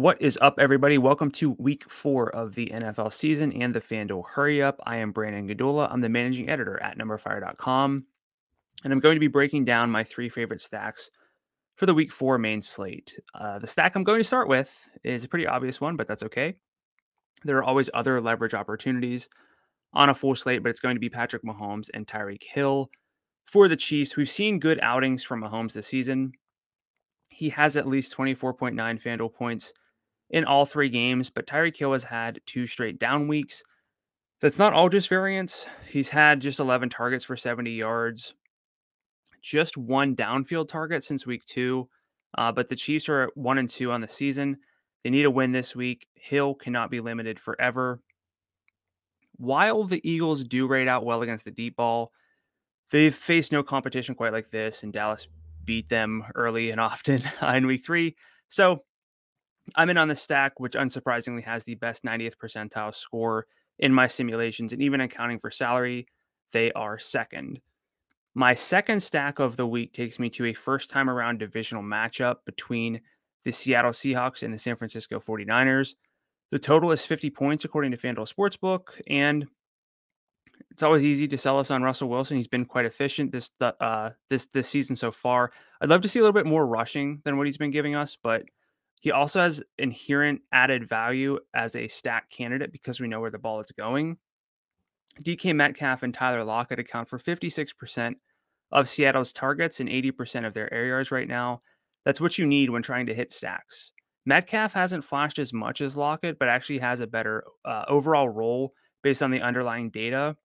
What is up, everybody? Welcome to week four of the NFL season and the FanDuel Hurry Up. I am Brandon Gdula. I'm the managing editor at numberfire.com, and I'm going to be breaking down my three favorite stacks for the week four main slate. Uh, the stack I'm going to start with is a pretty obvious one, but that's okay. There are always other leverage opportunities on a full slate, but it's going to be Patrick Mahomes and Tyreek Hill for the Chiefs. We've seen good outings from Mahomes this season. He has at least 24.9 FanDuel points in all three games, but Tyreek Hill has had two straight down weeks. That's not all just variance. He's had just 11 targets for 70 yards, just one downfield target since week two. Uh, but the Chiefs are at one and two on the season. They need a win this week. Hill cannot be limited forever. While the Eagles do rate out well against the deep ball, they've faced no competition quite like this, and Dallas beat them early and often in week three. So I'm in on the stack, which unsurprisingly has the best 90th percentile score in my simulations. And even accounting for salary, they are second. My second stack of the week takes me to a first time around divisional matchup between the Seattle Seahawks and the San Francisco 49ers. The total is 50 points according to FanDuel Sportsbook. And it's always easy to sell us on Russell Wilson. He's been quite efficient this uh, this this season so far. I'd love to see a little bit more rushing than what he's been giving us, but he also has inherent added value as a stack candidate because we know where the ball is going. DK Metcalf and Tyler Lockett account for 56% of Seattle's targets and 80% of their air yards right now. That's what you need when trying to hit stacks. Metcalf hasn't flashed as much as Lockett, but actually has a better uh, overall role based on the underlying data.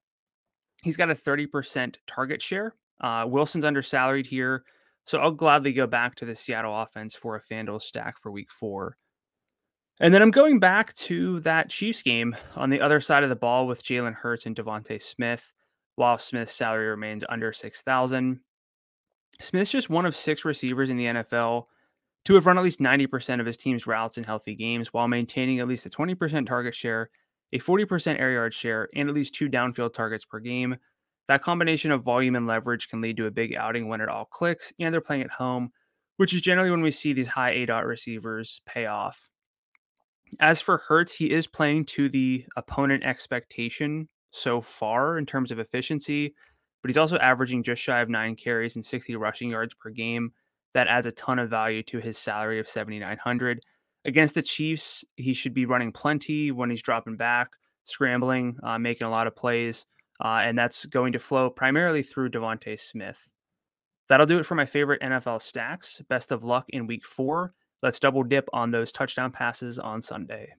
He's got a 30% target share. Uh, Wilson's under salaried here. So I'll gladly go back to the Seattle offense for a FanDuel stack for week four. And then I'm going back to that Chiefs game on the other side of the ball with Jalen Hurts and DeVonta Smith, while Smith's salary remains under 6,000. Smith's just one of six receivers in the NFL to have run at least 90% of his team's routes in healthy games while maintaining at least a 20% target share, a 40% air yard share, and at least two downfield targets per game. That combination of volume and leverage can lead to a big outing when it all clicks, and they're playing at home, which is generally when we see these high aDOT receivers pay off. As for Hurts, he is playing to the opponent expectation so far in terms of efficiency, but he's also averaging just shy of nine carries and 60 rushing yards per game. That adds a ton of value to his salary of 7,900. Against the Chiefs, he should be running plenty when he's dropping back, scrambling, uh, making a lot of plays. Uh, and that's going to flow primarily through DeVonta Smith. That'll do it for my favorite NFL stacks. Best of luck in week four. Let's double dip on those touchdown passes on Sunday.